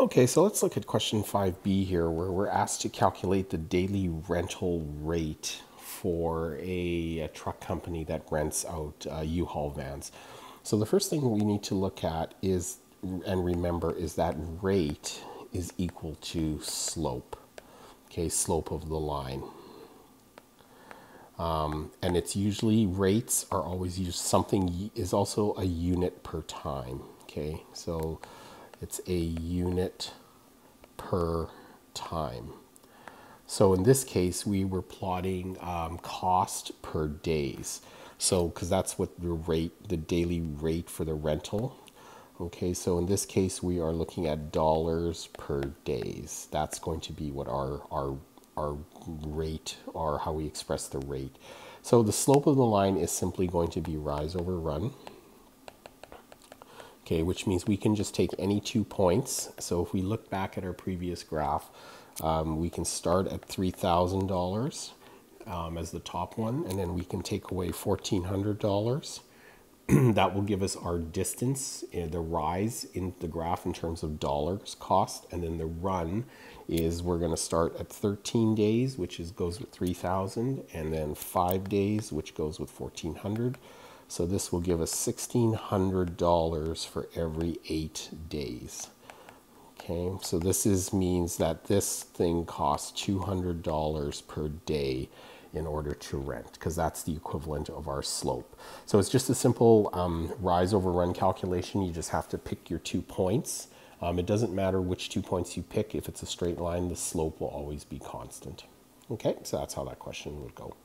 Okay, so let's look at question 5b here, where we're asked to calculate the daily rental rate for a, a truck company that rents out uh, U-Haul vans. So the first thing we need to look at is, and remember, is that rate is equal to slope. Okay, slope of the line. Um, and it's usually rates are always used. Something is also a unit per time. Okay, so it's a unit per time. So in this case, we were plotting um, cost per days. So, because that's what the rate, the daily rate for the rental. Okay, so in this case, we are looking at dollars per days. That's going to be what our, our, our rate or how we express the rate. So the slope of the line is simply going to be rise over run okay, which means we can just take any two points. So if we look back at our previous graph, um, we can start at $3,000 um, as the top one, and then we can take away $1,400. that will give us our distance, uh, the rise in the graph in terms of dollars cost, and then the run is we're going to start at 13 days, which is goes with 3,000, and then five days, which goes with 1,400. So this will give us $1,600 for every eight days. Okay, so this is means that this thing costs $200 per day in order to rent because that's the equivalent of our slope. So it's just a simple um, rise over run calculation. You just have to pick your two points. Um, it doesn't matter which two points you pick. If it's a straight line, the slope will always be constant. Okay, so that's how that question would go.